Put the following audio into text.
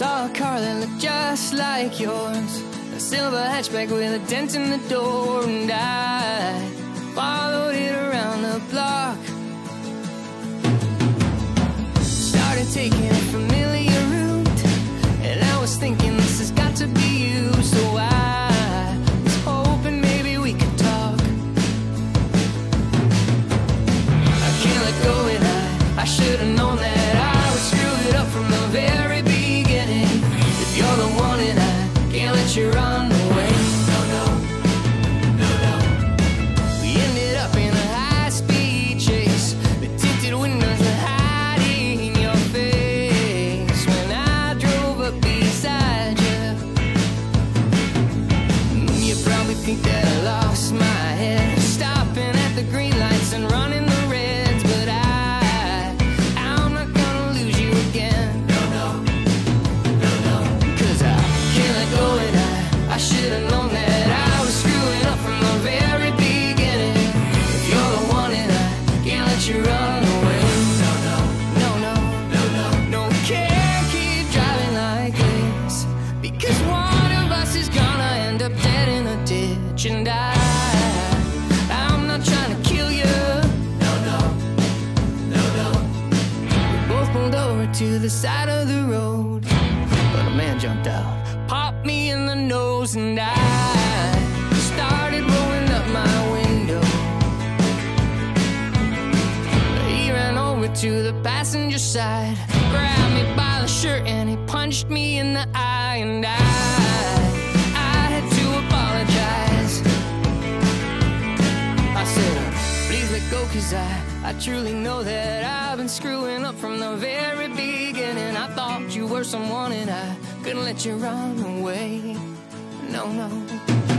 Saw a car that looked just like yours. A silver hatchback with a dent in the door, and I followed it around. to the side of the road. But a man jumped out, popped me in the nose, and I started rolling up my window. He ran over to the passenger side, grabbed me by the shirt, and he punched me in the eye, and I. cause I, I truly know that I've been screwing up from the very beginning. I thought you were someone and I couldn't let you run away. No, no.